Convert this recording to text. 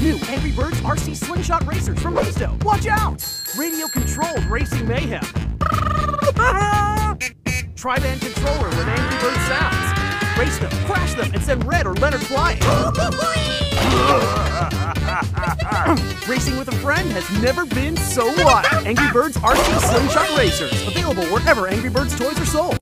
New Angry Birds RC Slingshot Racers from Misto. Watch out! Radio controlled racing mayhem. Tri-band controller with Angry Bird sounds. Race them, crash them, and send Red or Leonard flying. Racing with a friend has never been so wild. Angry Birds RC Slingshot Racers. Available wherever Angry Birds toys are sold.